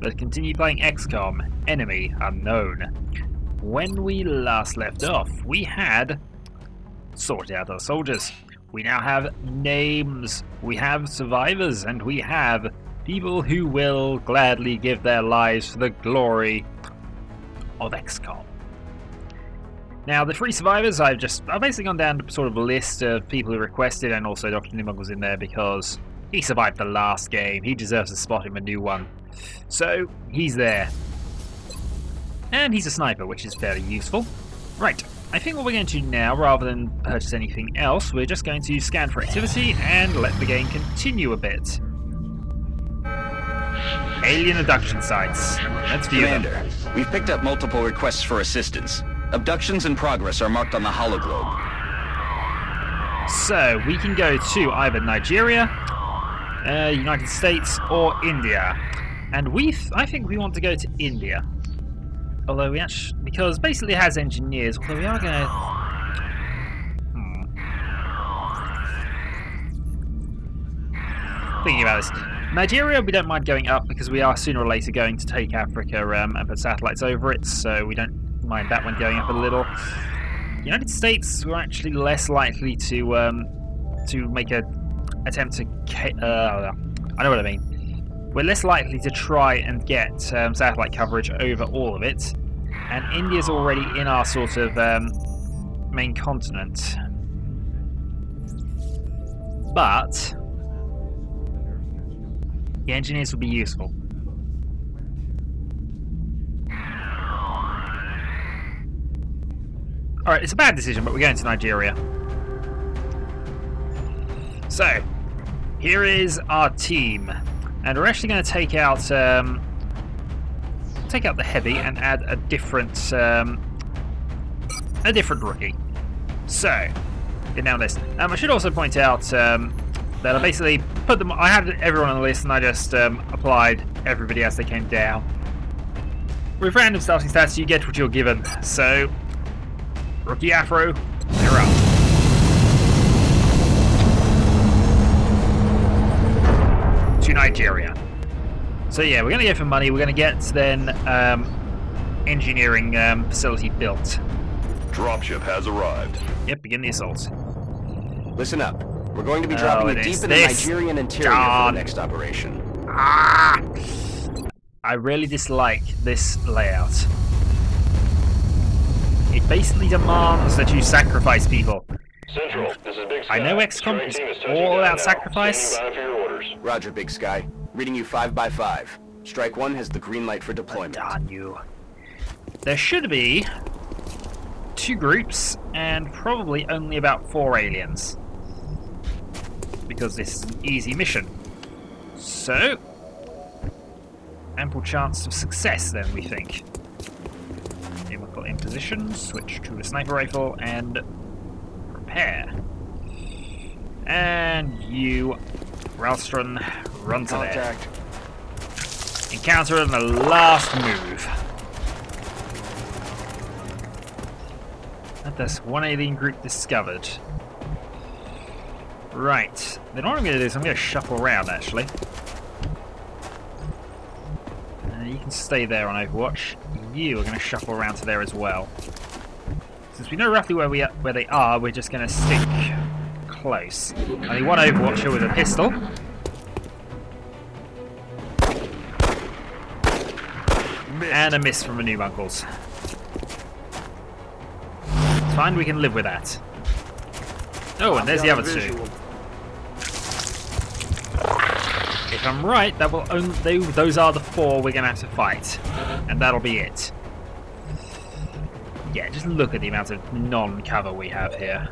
Let's continue playing XCOM, Enemy Unknown. When we last left off, we had sorted out our soldiers. We now have names, we have survivors, and we have people who will gladly give their lives for the glory of XCOM. Now, the three survivors, I've just I've basically gone down to sort of a list of people who requested, and also Dr. Nimog was in there because he survived the last game. He deserves a spot in a new one. So, he's there. And he's a sniper, which is fairly useful. Right, I think what we're going to do now, rather than purchase anything else, we're just going to scan for activity and let the game continue a bit. Alien abduction sites. Let's view Commander, them. we've picked up multiple requests for assistance. Abductions in progress are marked on the hologlobe. So, we can go to either Nigeria, uh, United States, or India. And we, I think we want to go to India. Although we actually, because basically it has engineers, although we are going to... Hmm. Thinking about this. Nigeria, we don't mind going up because we are sooner or later going to take Africa um, and put satellites over it, so we don't mind that one going up a little. United States, we're actually less likely to um, to make a attempt to. Uh, I know what I mean. We're less likely to try and get um, satellite coverage over all of it, and India's already in our sort of um, main continent. But the engineers will be useful. Alright, it's a bad decision, but we're going to Nigeria. So, here is our team. And we're actually going to take out um, take out the heavy and add a different um, a different rookie. So, get down this. Um, I should also point out um, that I basically put them. I had everyone on the list, and I just um, applied everybody as they came down. With random starting stats, you get what you're given. So, rookie Afro, you're up. to Nigeria. So yeah, we're going to go for money. We're going to get then um, engineering um, facility built. Dropship has arrived. Yep, begin the assault. Listen up. We're going to be Oh, dropping it deep in the. Nigerian interior John. for the next operation. Ah! I really dislike this layout. It basically demands that you sacrifice people. Central, this is Big Sky. I know XCOM Strike is all down about now. sacrifice. Standing by for your orders. Roger, Big Sky. Reading you 5 by 5 Strike 1 has the green light for deployment. Darn you. There should be two groups and probably only about four aliens. Because this is an easy mission. So, ample chance of success then, we think. Vehicle in position, switch to a sniper rifle, and prepare. And you, Ralstron, run to there. Contact. Encounter in the last move. That's one alien group discovered. Right. Then what I'm going to do is I'm going to shuffle around actually. Uh, you can stay there on Overwatch. You are going to shuffle around to there as well. Since we know roughly where we are, where they are, we're just going to stick close. Only one Overwatcher with a pistol. And a miss from the new uncles. It's fine, we can live with that. Oh, and there's the other two. If I'm right, that will only tho- those are the four we're gonna have to fight, and that'll be it. Yeah, just look at the amount of non-cover we have here.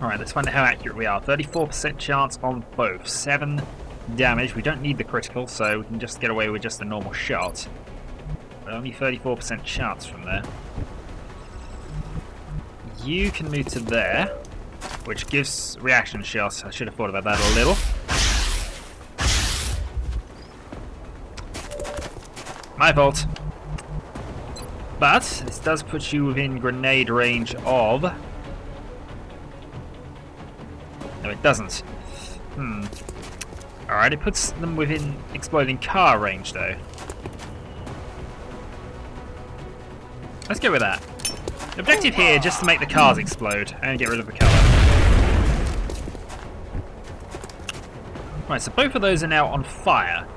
Alright, let's find out how accurate we are. 34% chance on both. 7 damage. We don't need the critical, so we can just get away with just a normal shot. But only 34% chance from there. You can move to there, which gives reaction shots. I should have thought about that a little. My fault. But this does put you within grenade range of. No, it doesn't. Hmm. Alright, it puts them within exploding car range though. Let's go with that. Objective here just to make the cars explode and get rid of the colour. Right, so both of those are now on fire.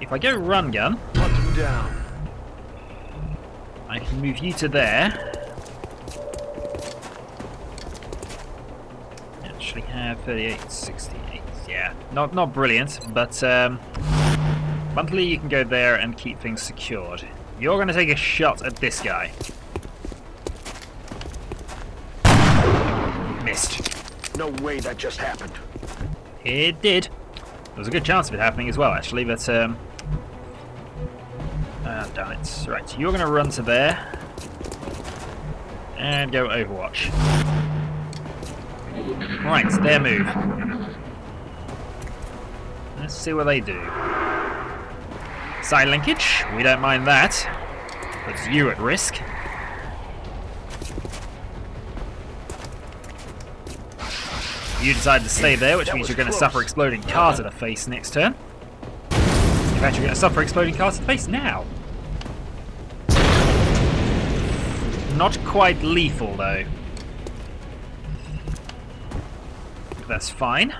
If I go run gun, down. Move you to there. Actually have 38, 68. Yeah, not not brilliant, but um, monthly you can go there and keep things secured. You're going to take a shot at this guy. Missed. No way that just happened. It did. There was a good chance of it happening as well, actually, but um. It. Right, you're going to run to there and go Overwatch. Right, their move. Let's see what they do. Side linkage, we don't mind that. Puts you at risk. You decide to stay there, which That means you're going to suffer exploding cars to the face next turn. In fact, you're going to suffer exploding cars to the face now. Not quite lethal, though. That's fine.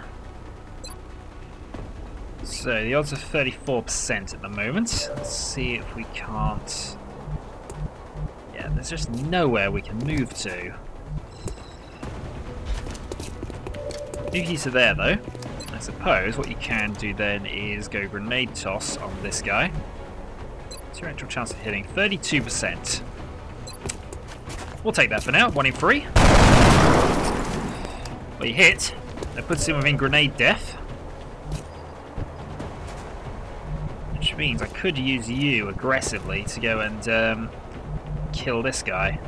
So, the odds are 34% at the moment. Let's see if we can't... Yeah, there's just nowhere we can move to. You to there, though. I suppose what you can do then is go grenade toss on this guy. Your actual chance of hitting? 32%. We'll take that for now. One in three. You hit. That puts him within grenade death. Which means I could use you aggressively to go and um, kill this guy.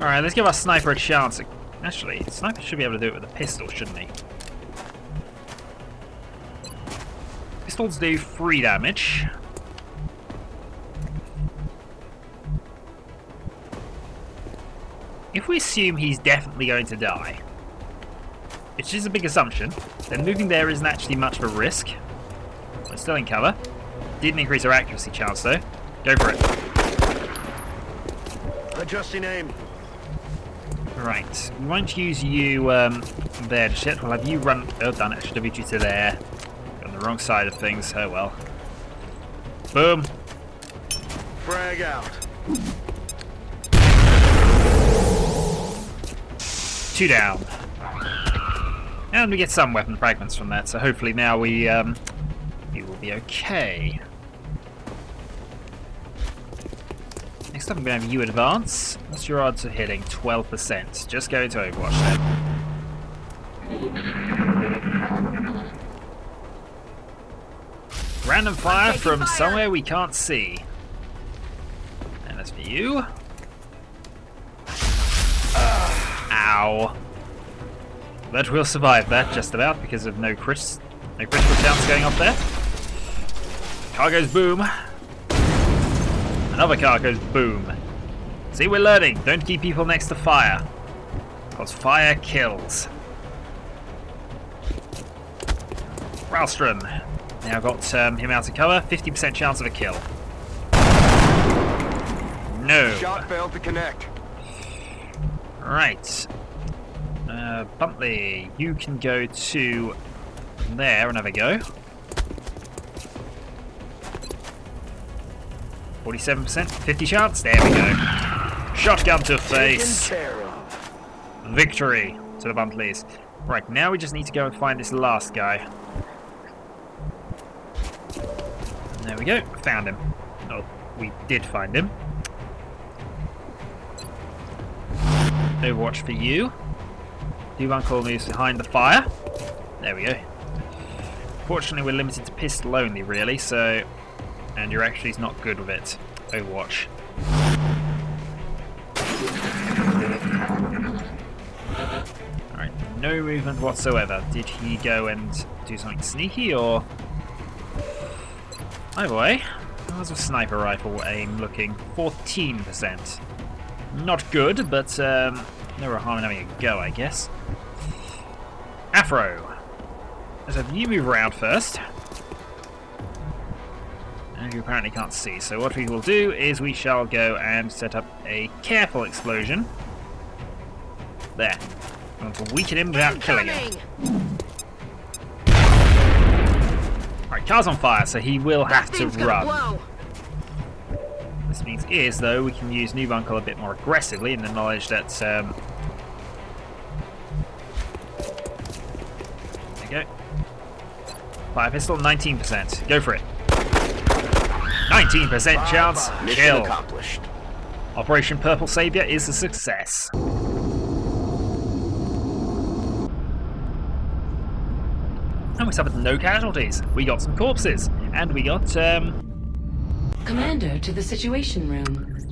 Alright, let's give our sniper a chance. Actually, sniper should be able to do it with a pistol, shouldn't he? Pistols do 3 damage. If we assume he's definitely going to die, which is a big assumption, then moving there isn't actually much of a risk. We're still in cover. Didn't increase our accuracy chance though. Go for it. Adjusting aim. Right, we won't use you um, there just yet. We'll have you run. Oh, done it. Should have moved you to there. The wrong side of things. Oh well. Boom. Frag out. Two down. And we get some weapon fragments from that, so hopefully now we um, we will be okay. Next up, I'm going to have you advance. What's your odds of hitting? 12%. Just go into Overwatch then. Fire from somewhere we can't see. And that's for you. Ow. But we'll survive that just about because of no crit, no critical chance going off there. Car goes boom. Another car goes boom. See, we're learning. Don't keep people next to fire. Because fire kills. Ralstrom. Now got um, him out of cover. 50% chance of a kill. No. Shot failed to connect. Right. Uh, Buntley, you can go to there and have a go. 47%, 50 chance. There we go. Shotgun to face. Victory to the Buntleys. Right, now we just need to go and find this last guy. There we go. Found him. Oh, we did find him. Overwatch for you. Do Uncle moves behind the fire. There we go. Fortunately, we're limited to pistol only, really, so. And you're actually not good with it. Oh, Overwatch. Alright, no movement whatsoever. Did he go and do something sneaky, or. Either way, how's a sniper rifle aim looking? 14%. Not good, but um, No harm in having a go, I guess. Afro. Let's have you move around first. And you apparently can't see, so what we will do is we shall go and set up a careful explosion. There. We want to weaken him without killing him. Car's on fire, so he will have to run. This means is, though, we can use New Uncle a bit more aggressively in the knowledge that... Um, there you go. Fire pistol, 19%. Go for it. 19% chance. Mission Kill. accomplished. Operation Purple Savior is a success. We suffered no casualties. We got some corpses. And we got, um, Commander to the Situation Room.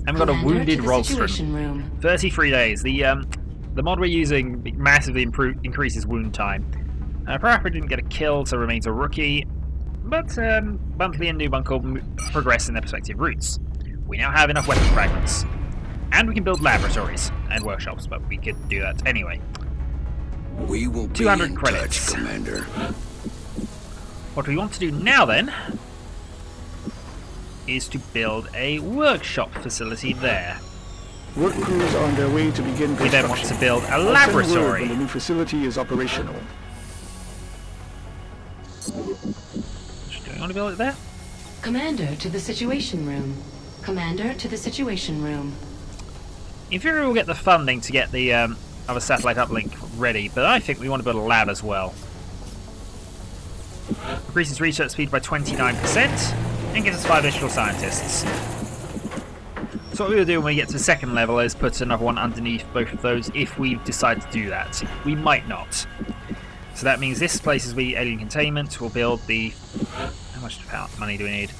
And we've got a wounded to the Rolstrom. Situation Room. 33 days. The um, the mod we're using massively improve, increases wound time. Uh, Parappa didn't get a kill, so remains a rookie. But um, Buntley and New Bunkle m- progress in their respective routes. We now have enough weapon fragments. And we can build laboratories and workshops, but we could do that anyway. We will be 200 in credits. touch, Commander. What we want to do now then is to build a workshop facility there. Work crews are on their way to begin construction. We then want to build a I'll laboratory. when the new facility is operational. Do you want to build it there? Commander to the Situation Room. Commander to the Situation Room. Inferior will get the funding to get the um, other satellite uplink ready, but I think we want to build a lab as well. Increases research speed by 29% and gives us five additional scientists. So what we will do when we get to the second level is put another one underneath both of those if we decide to do that. We might not. So that means this place is we alien containment. We'll build the. How much money do we need?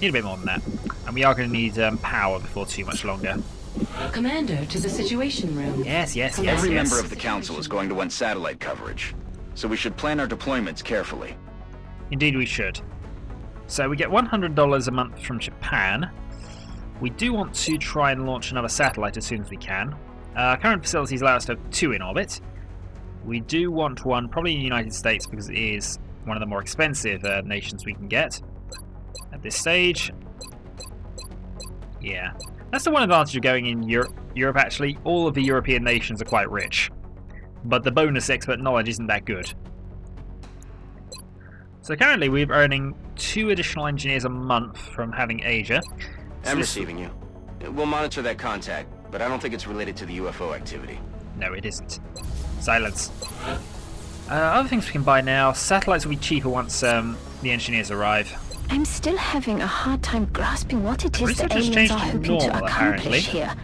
Need a bit more than that, and we are going to need um, power before too much longer. Commander to the Situation Room. Yes, yes, yes, Every yes. member of the council is going to want satellite coverage, so we should plan our deployments carefully. Indeed, we should. So we get $100 a month from Japan. We do want to try and launch another satellite as soon as we can. Our current facilities allow us to have two in orbit. We do want one, probably in the United States, because it is one of the more expensive uh, nations we can get at this stage. Yeah. That's the one advantage of going in Europe actually. All of the European nations are quite rich. But the bonus expert knowledge isn't that good. So currently we're earning two additional engineers a month from having Asia. So I'm receiving you. We'll monitor that contact, but I don't think it's related to the UFO activity. No, it isn't. Silence. Uh, other things we can buy now. Satellites will be cheaper once um, the engineers arrive. I'm still having a hard time grasping what it is Research the has aliens are to hoping to accomplish apparently. here.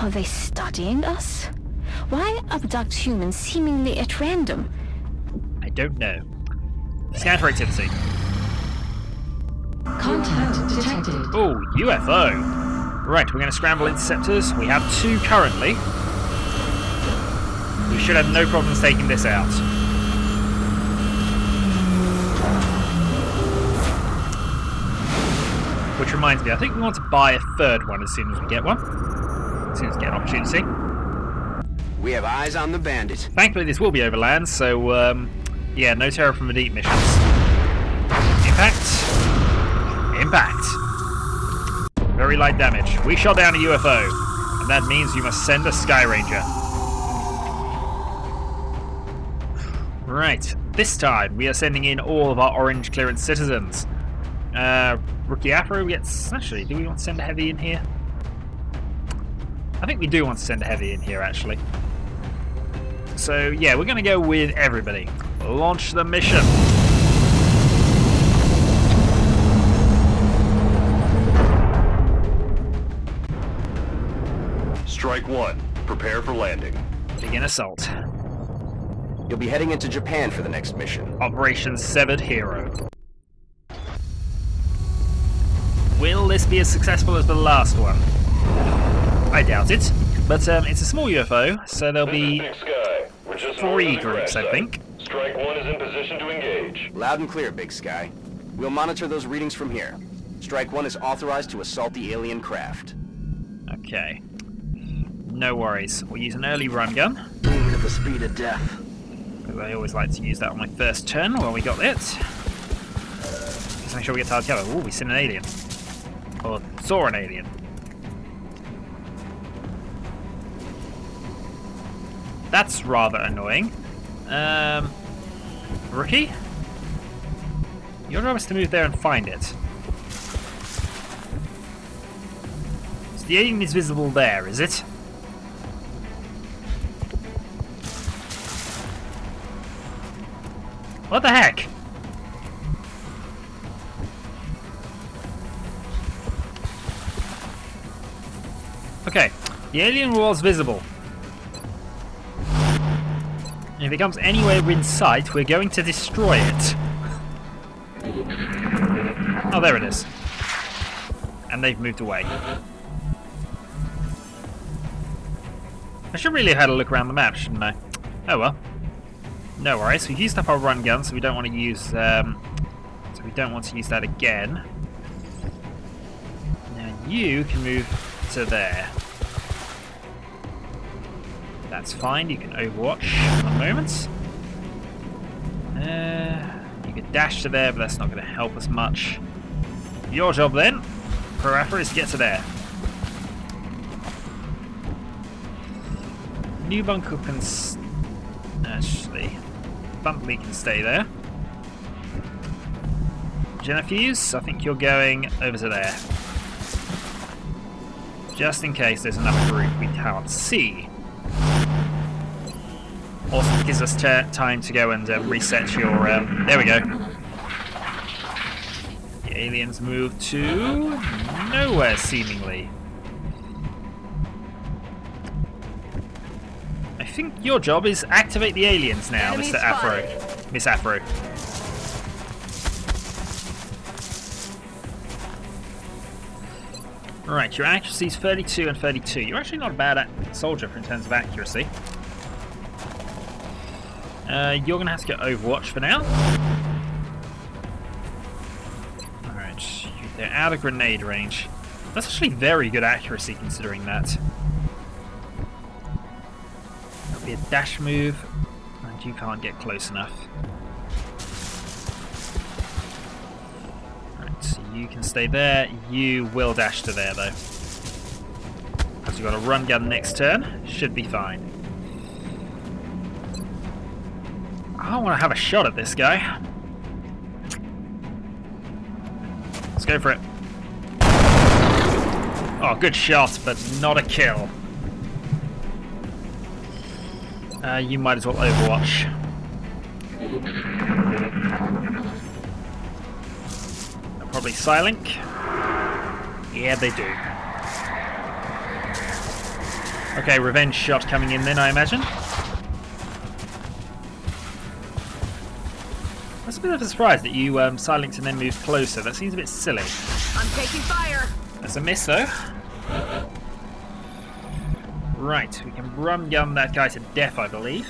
Are they studying us? Why abduct humans seemingly at random? I don't know. Scan for activity. Contact detected. Oh, UFO. Right, we're going to scramble interceptors. We have two currently. We should have no problems taking this out. Which reminds me, I think we want to buy a third one as soon as we get one. As soon as we get an opportunity. We have eyes on the bandit. Thankfully, this will be overland, so um, yeah, no terror from the deep missions. Impact. Impact. Very light damage. We shot down a UFO, and that means you must send a Skyranger. Right, this time we are sending in all of our orange clearance citizens. Uh, Rookie Afro gets. Actually, do we want to send a heavy in here? I think we do want to send a heavy in here, actually. So, yeah, we're going to go with everybody. Launch the mission. Strike one. Prepare for landing. Begin assault. You'll be heading into Japan for the next mission. Operation Severed Hero. Will this be as successful as the last one? I doubt it, but um, it's a small UFO, so there'll This is be three of groups, I think. Strike one is in position to engage. Loud and clear, Big Sky. We'll monitor those readings from here. Strike one is authorized to assault the alien craft. Okay. No worries. We'll use an early run gun. Moving at the speed of death. I always like to use that on my first turn when we got it. Just make sure we get hard cover. Ooh, we seen an alien. Or saw an alien. That's rather annoying. Um, rookie? Your job is to move there and find it. So the alien is visible there, is it? What the heck? Okay, the alien was visible. If it comes anywhere in sight, we're going to destroy it. Oh, there it is. And they've moved away. I should really have had a look around the map, shouldn't I? Oh well. No worries. We've used up our run gun, so we don't want to use. Um, so we don't want to use that again. Now you can move to there. That's fine. You can Overwatch for the moment. Uh, you could dash to there, but that's not going to help us much. Your job then, Parappa, is to get to there. New bunker can actually. Buntley can stay there. Jennifer I think you're going over to there. Just in case there's another group we can't see. Gives us time to go and um, reset your. Um, there we go. The aliens move to nowhere, seemingly. I think your job is activate the aliens now, Enemy Mr. Afro. spotted. Miss Afro. Right, your accuracy is 32 and 32. You're actually not a bad soldier in terms of accuracy. Uh, you're going to have to get Overwatch for now. Alright, they're out of grenade range. That's actually very good accuracy considering that. That'll be a dash move, and you can't get close enough. Right, so you can stay there. You will dash to there though. Because you've got a run gun next turn. Should be fine. I want to have a shot at this guy. Let's go for it. Oh, good shot, but not a kill. Uh, you might as well Overwatch. They'll probably psi link. Yeah, they do. Okay, revenge shot coming in then, I imagine. Bit of a surprise that you um, silenced and then moved closer. That seems a bit silly. I'm taking fire. That's a miss, though. Right, we can run gun that guy to death, I believe.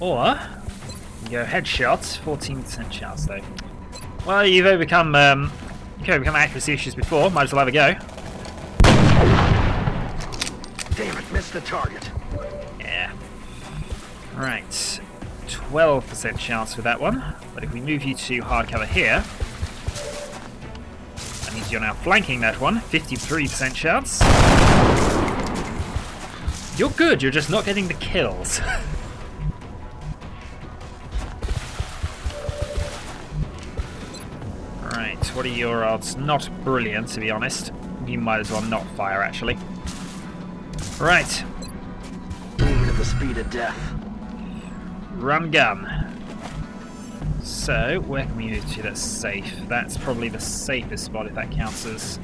Or you go headshot, 14% chance though. Well, you've overcome um, you've overcome accuracy issues before. Might as well have a go. Damn it, missed the target. Yeah. Right. 12% chance with that one. But if we move you to hard cover here, that means you're now flanking that one. 53% chance. You're good, you're just not getting the kills. right, what are your odds? Not brilliant, to be honest. You might as well not fire, actually. Right, Moving at the speed of death. Run gun. So, where can we move to that's safe? That's probably the safest spot if that counts as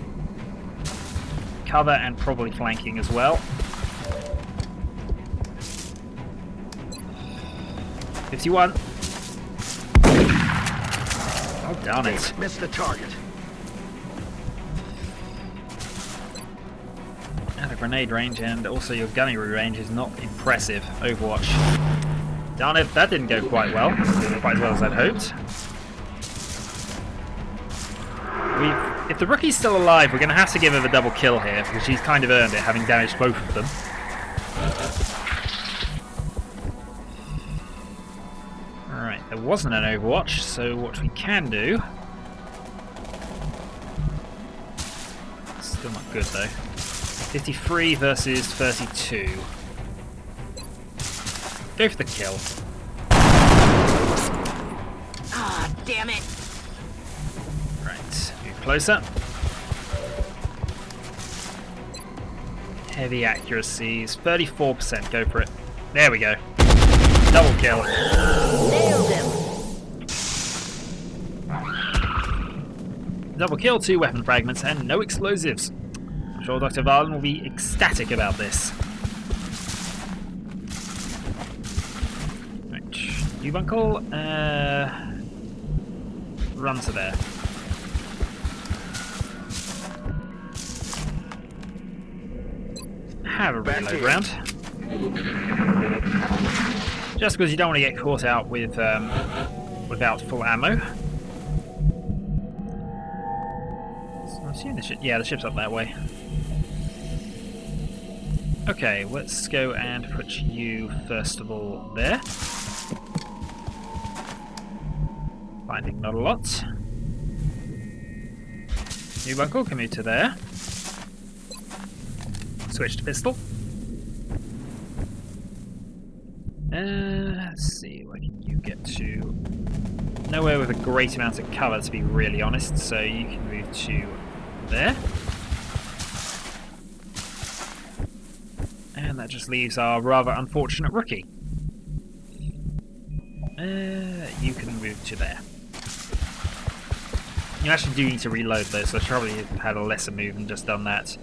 cover and probably flanking as well. Fifty-one. Oh darn it, missed the target. Out of grenade range and also your gunnery range is not impressive. Overwatch. Darn it, that didn't go quite well. Quite as well as I'd hoped. We've If the rookie's still alive, we're going to have to give her the double kill here, because she's kind of earned it, having damaged both of them. Alright, there wasn't an Overwatch, so what we can do... Still not good though. 53 versus 32. Go for the kill. Ah, damn it. Right, move closer. Heavy accuracies, 34%, go for it. There we go. Double kill. Nailed him. Double kill, two weapon fragments, and no explosives. I'm sure Dr. Vahlen will be ecstatic about this. You, Uncle, uh, run to there. Have a Back reload round. Just because you don't want to get caught out with um, without full ammo. So I'm assuming the ship. Yeah, the ship's up that way. Okay, let's go and put you first of all there. Not a lot. New move to there. Switch to pistol. Uh, let's see, where can you get to? Nowhere with a great amount of cover, to be really honest, so you can move to there. And that just leaves our rather unfortunate rookie. Uh, you can move to there. You actually do need to reload though, so I probably had a lesser move and just done that.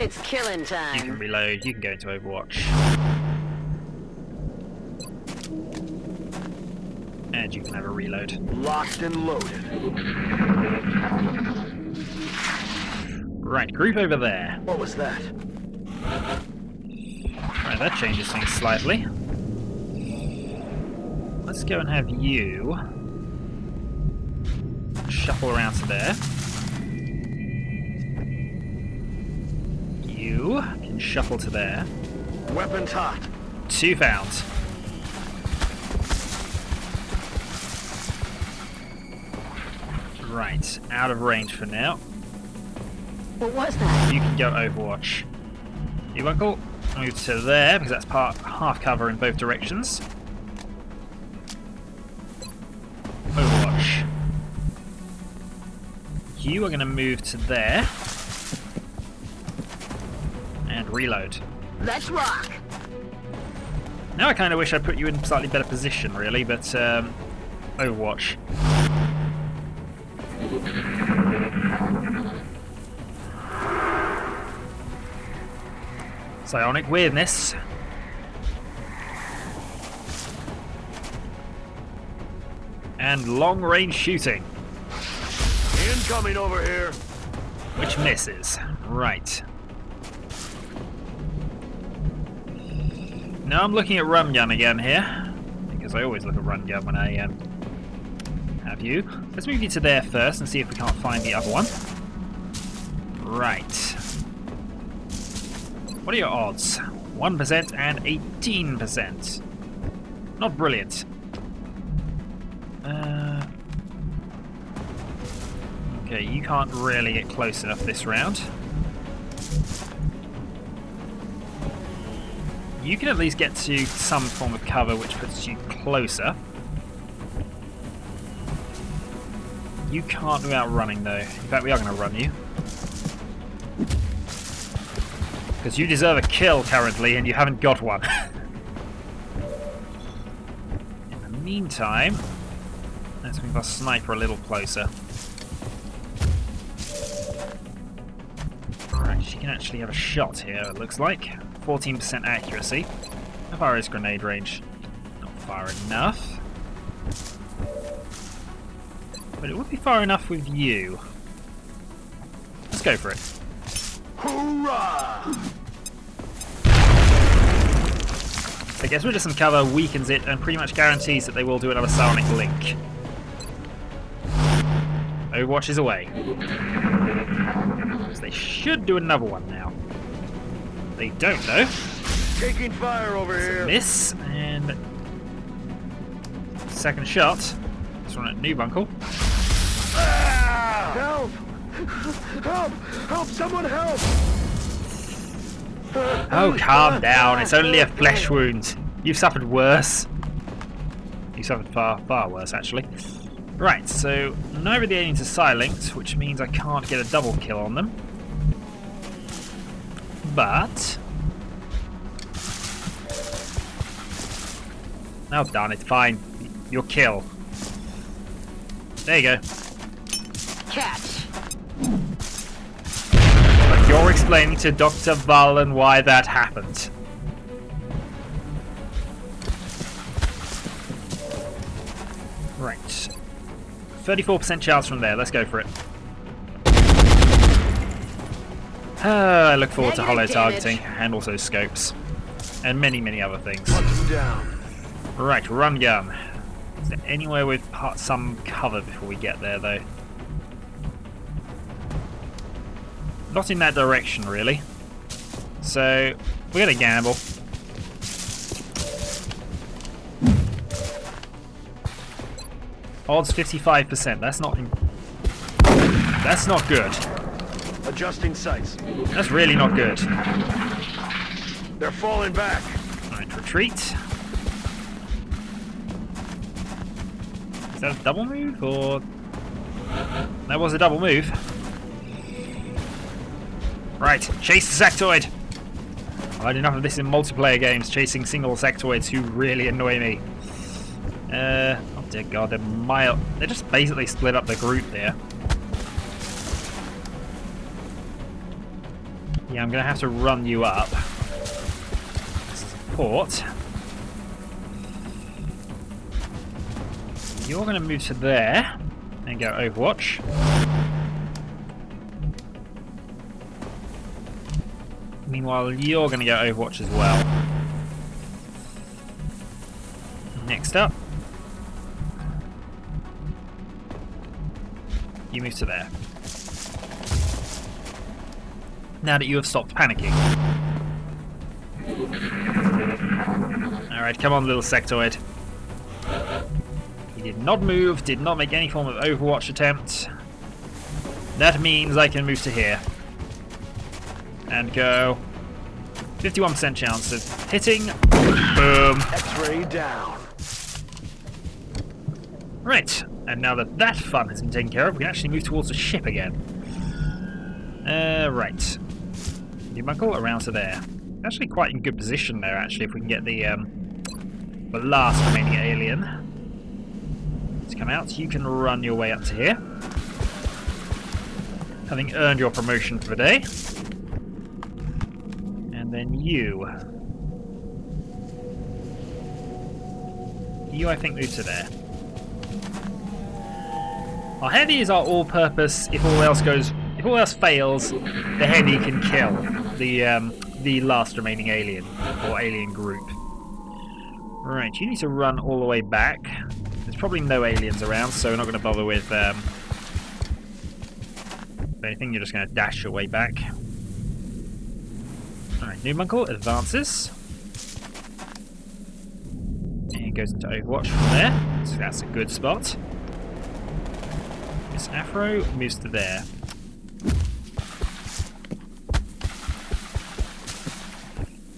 It's killing time. You can reload, you can go into Overwatch. And you can have a reload. Locked and loaded. Right, group over there. What was that? Right, that changes things slightly. Let's go and have you shuffle around to there. You can shuffle to there. Weapons hot. Two found. Right, out of range for now. What was that? You can go Overwatch. You uncle, move to there because that's part half cover in both directions. You are going to move to there and reload. Let's rock. Now I kind of wish I put you in slightly better position, really, but um, Overwatch. Psionic weirdness. And long range shooting, Incoming over here. which misses. Right. Now I'm looking at run gun again here, because I always look at run gun when I um, have you. Let's move you to there first and see if we can't find the other one. Right. What are your odds? 1% and 18%. Not brilliant. Okay, you can't really get close enough this round. You can at least get to some form of cover which puts you closer. You can't without running though. In fact, we are going to run you. Because you deserve a kill currently and you haven't got one. In the meantime, let's move our sniper a little closer. Can actually have a shot here, it looks like. 14% accuracy. How far is grenade range? Not far enough. But it would be far enough with you. Let's go for it. Hoorah! I guess we're just some cover, weakens it, and pretty much guarantees that they will do another psionic link. Overwatch is away. They should do another one now. They don't though. Taking fire over here. Miss and second shot. This one at Noob Uncle. Ah! Help! Help! Help! Someone help! Oh, calm down. It's only a flesh wound. You've suffered worse. You suffered far, far worse, actually. Right, so neither of the aliens are silent, which means I can't get a double kill on them. But... Oh, darn it, fine. Your kill. There you go. Catch. But you're explaining to Dr. Vahlen why that happened. Right. 34% chance from there. Let's go for it. Ah, I look forward to holo targeting and also scopes. And many, many other things. Down. Right, run gun. Is there anywhere with some cover before we get there, though? Not in that direction, really. So, we're gonna gamble. Odds 55%. That's not... In that's not good. Adjusting sights. That's really not good. They're falling back. Right, retreat. Is that a double move or that was a double move? Right, chase the sectoid. I've had enough of this in multiplayer games, chasing single sectoids who really annoy me. Uh, oh dear god, they're mile. They just basically split up the group there. I'm gonna have to run you up. Port. You're gonna move to there and go Overwatch. Meanwhile, you're gonna go Overwatch as well. Next up, you move to there. Now that you have stopped panicking. Alright, come on, little sectoid. He did not move, did not make any form of Overwatch attempt. That means I can move to here. And go. 51% chance of hitting. Boom. X-ray down. Right, and now that that fun has been taken care of, we can actually move towards the ship again. Uh, right. New buckle around to there. Actually quite in good position there, actually, if we can get the, um, the last remaining alien to come out. You can run your way up to here. Having earned your promotion for the day. And then you. You, I think, move to there. Our heavy is our all-purpose. If all else goes, if all else fails, the heavy can kill the um, the last remaining alien or alien group. Right, you need to run all the way back. There's probably no aliens around, so we're not going to bother with um, anything. You're just going to dash your way back. Alright, New Munkle advances. And goes into Overwatch from there. So that's a good spot. Miss Afro moves to there.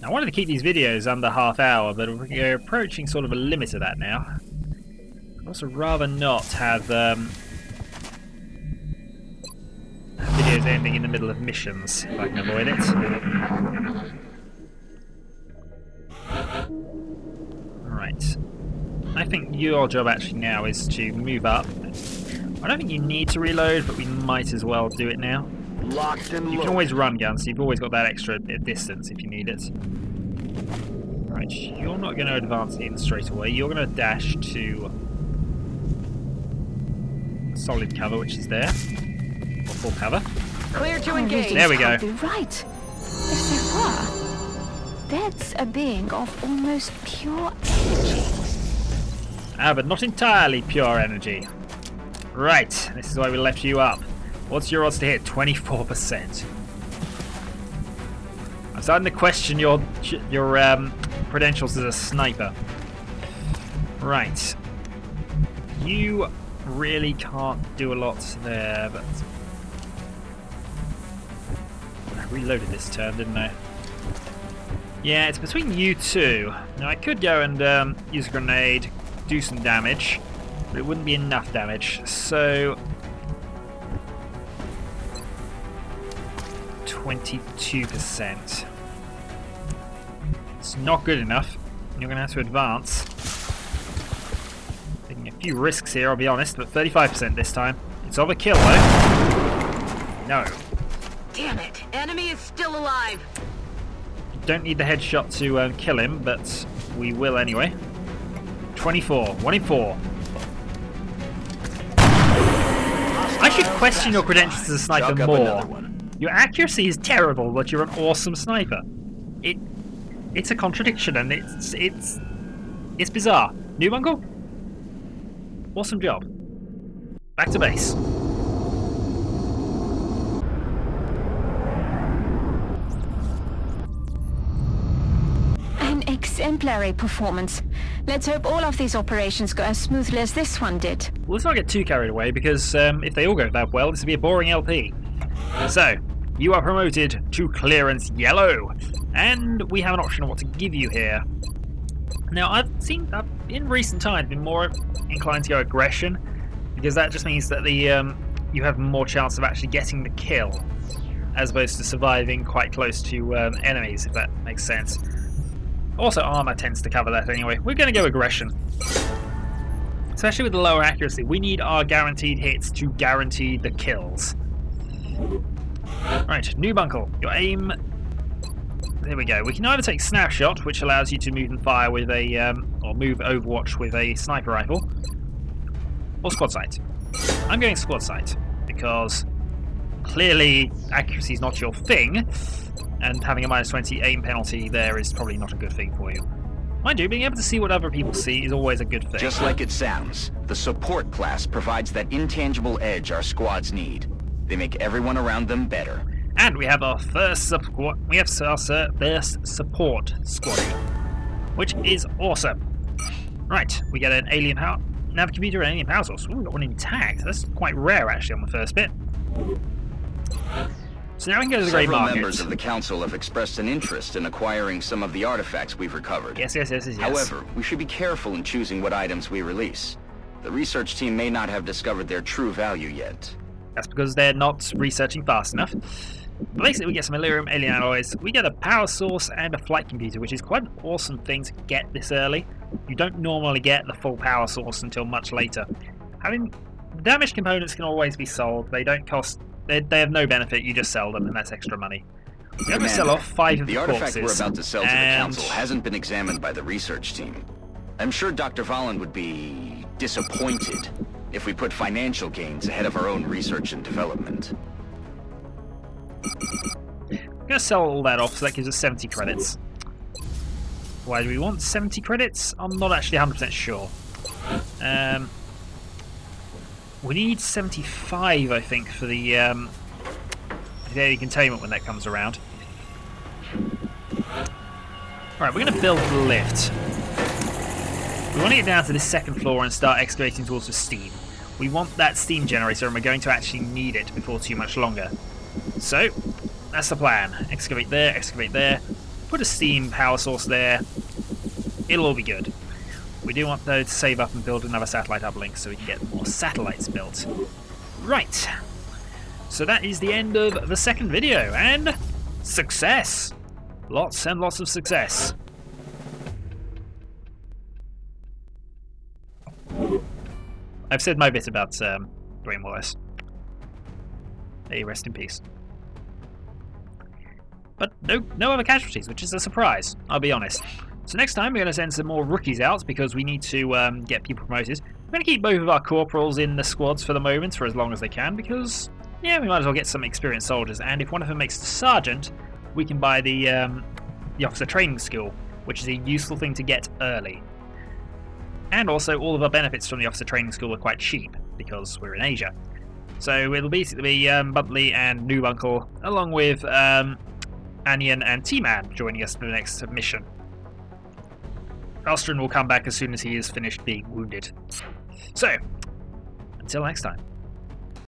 I wanted to keep these videos under half hour, but we're approaching sort of a limit of that now. I'd also rather not have um, videos ending in the middle of missions, if I can avoid it. Right. I think your job actually now is to move up. I don't think you need to reload, but we might as well do it now. Locked and You can always run guns, so you've always got that extra bit distance if you need it. Right, you're not going to advance in straight away. You're going to dash to solid cover, which is there. Or full cover. Clear to Oh, engage. this There we can't go. Be right. If they were, that's a being of almost pure energy. Ah, but not entirely pure energy. Right, this is why we left you up. What's your odds to hit? 24%. I'm starting to question your your um, credentials as a sniper. Right. You really can't do a lot there, but... I reloaded this turn, didn't I? Yeah, it's between you two. Now, I could go and um, use a grenade, do some damage, but it wouldn't be enough damage, so... 22%. It's not good enough. You're going to have to advance. Taking a few risks here, I'll be honest, but 35% this time. It's overkill, though. No. Damn it! Enemy is still alive! Don't need the headshot to uh, kill him, but we will anyway. 24. 1 in 4. I should question your credentials as a sniper more. Your accuracy is terrible, but you're an awesome sniper. It, it's a contradiction, and it's it's it's bizarre. New uncle, awesome job. Back to base. An exemplary performance. Let's hope all of these operations go as smoothly as this one did. Well, let's not get too carried away because um, if they all go that well, this will be a boring LP. So, you are promoted to clearance yellow, and we have an option on what to give you here. Now, I've seen in recent times been more inclined to go aggression because that just means that the um, you have more chance of actually getting the kill as opposed to surviving quite close to um, enemies, if that makes sense. Also, armor tends to cover that anyway. We're going to go aggression. Especially with the lower accuracy, we need our guaranteed hits to guarantee the kills. Right, new bunkle. Your aim. There we go. We can either take snapshot, which allows you to move and fire with a, um, or move Overwatch with a sniper rifle, or squad sight. I'm going squad sight because clearly accuracy is not your thing, and having a minus 20 aim penalty there is probably not a good thing for you. Mind you, being able to see what other people see is always a good thing. Just like it sounds, the support class provides that intangible edge our squads need. They make everyone around them better. And we have our first support. We have our first support squad, which is awesome. Right, we get an alien power nav computer and alien power source. Ooh, we got one intact. That's quite rare actually on the first bit. So now we can go to the Several Market. members of the Council have expressed an interest in acquiring some of the artifacts we've recovered. Yes, yes, yes. yes. However, we should be careful in choosing what items we release. The research team may not have discovered their true value yet. That's because they're not researching fast enough. But basically, we get some Elerium alien alloys, we get a power source and a flight computer, which is quite an awesome thing to get this early. You don't normally get the full power source until much later. Having damaged components can always be sold. They don't cost. They, they have no benefit. You just sell them, and that's extra money. We're going to sell off five of the, The artifact corpses, we're about to sell to the Council hasn't been examined by the research team. I'm sure Dr. Vahlen would be disappointed if we put financial gains ahead of our own research and development. I'm to sell all that off, so that gives us 70 credits. Why do we want 70 credits? I'm not actually 100% sure. Um, we need 75, I think, for the um, daily containment when that comes around. Alright, we're going to build the lift. We want to get down to the second floor and start excavating towards the steam. We want that steam generator and we're going to actually need it before too much longer. So, that's the plan. Excavate there, excavate there, put a steam power source there. It'll all be good. We do want though to save up and build another satellite uplink so we can get more satellites built. Right. So that is the end of the second video, and success! Lots and lots of success. I've said my bit about um, Dwayne Wallace. May rest in peace. But no, no other casualties, which is a surprise, I'll be honest. So next time we're going to send some more rookies out because we need to um, get people promoted. We're going to keep both of our corporals in the squads for the moment for as long as they can because, yeah, we might as well get some experienced soldiers. And if one of them makes the sergeant, we can buy the, um, the officer training school, which is a useful thing to get early. And also, all of our benefits from the officer training school are quite cheap. because we're in Asia. So it'll basically be um, Buntley and Noob Uncle, along with um, Anion and T-Man joining us for the next mission. Astron will come back as soon as he is finished being wounded. So, until next time.